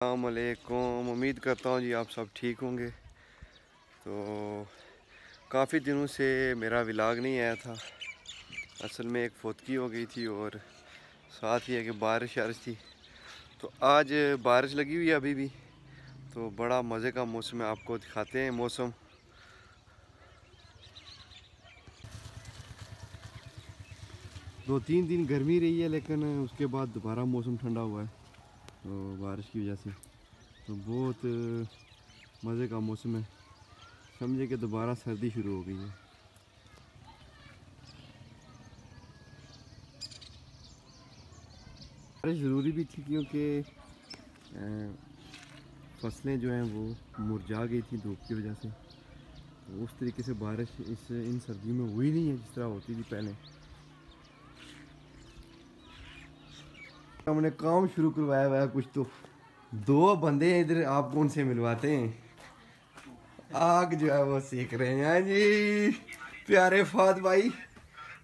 अल्लाम उम्मीद करता हूँ जी आप सब ठीक होंगे। तो काफ़ी दिनों से मेरा विलाग नहीं आया था। असल में एक फोतकी हो गई थी और साथ ही है कि बारिश वारिश थी। तो आज बारिश लगी हुई है अभी भी। तो बड़ा मज़े का मौसम है, आपको दिखाते हैं मौसम। दो तीन दिन गर्मी रही है, लेकिन उसके बाद दोबारा मौसम ठंडा हुआ है। तो बारिश की वजह से। तो बहुत मज़े का मौसम है। समझे कि दोबारा सर्दी शुरू हो गई है। बारिश ज़रूरी भी थी क्योंकि फ़सलें जो हैं वो मुरझा गई थी धूप की वजह से। तो उस तरीके से बारिश इस, इन सर्दियों में हुई नहीं है जिस तरह होती थी पहले। हमने काम शुरू करवाया हुआ है कुछ तो। दो बंदे इधर आप कौन से मिलवाते हैं। आग जो है वो सीख रहे हैं। हाँ जी प्यारे फाद भाई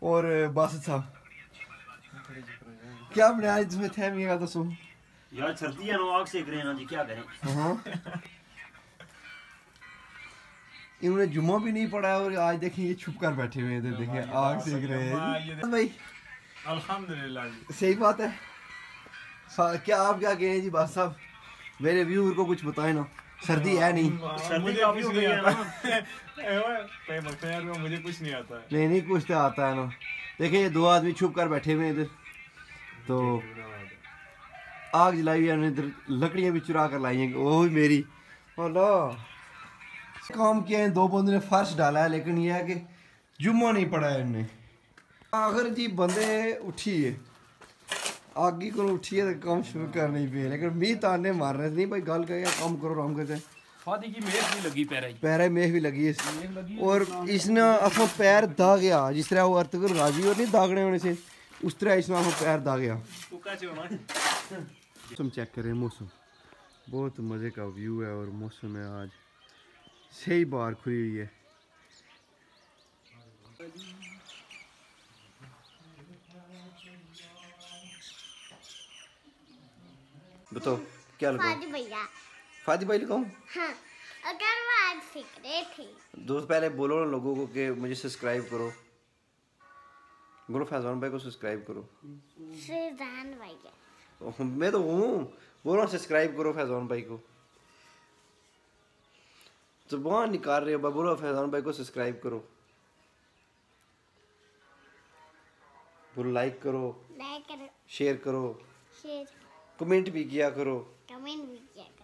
और बास साहब। क्या बनाया इसमें थे मेरा दसो यार सर्दी है ना आग सेक रहे हैं। ना जी क्या करें? हाँ। इन्होंने जुम्मा भी नहीं पढ़ा और आज देखें ये छुप कर बैठे हुए हैं। इधर देखें आग सेक रहे हैं। भाई अल्हम्दुलिल्लाह जी। सही बात है। क्या आप क्या कहें जी बात साहब? मेरे व्यूअर को कुछ बताए ना। सर्दी है नहीं। सर्दी मुझे काफ़ी कुछ हो नहीं है आता। मुझे कुछ नहीं आता है। नहीं नहीं कुछ तो आता है ना। देखिए ये दो आदमी छुप कर बैठे हुए इधर। तो आग जलाई हुई है इधर लकड़ियाँ भी चुरा कर लाई हैं। भी मेरी। ओलो काम किया है दो बंदों ने फर्श डाला है लेकिन ये है कि जुम्मा नहीं पड़ा है इनने। आखिर जी बंदे उठिए आगी को उठिए तो काम शुरू करने पे लेकिन मी ताने मार रहे नहीं भाई गल कर काम करो आराम करते फादी की मेहर नहीं लगी पैरा पैर मेह भी लगी इस और इसने अपना पैर दागया जिस तरह वो अर्तगर राज़ी और नहीं दागने होने से उस तरह इसने अपना पैर कैसे होना। मौसम चेक करें मौसम। बहुत मज़े का व्यू है और मौसम है आज। सही बार खुली हुई है। बताओ क्या लगाऊँ फादी भैया। फादी भाई लगाऊँ हाँ अगर वो आज सीख रहे थे। दोस्त पहले बोलो ना लोगों को कि मुझे सब्सक्राइब करो। बोलो फैजान भाई को सब्सक्राइब करो। भैया। ओह, मैं तो हूँ। बोलो सब्सक्राइब करो फैजान भाई को। तो बहुत निकाल रहे हो बोलो फैजान भाई को सब्सक्राइब करो। बोलो लाइक करो। लाइक करो। शेयर करो। शेयर कमेंट भी किया करो। कमेंट भी किया करो।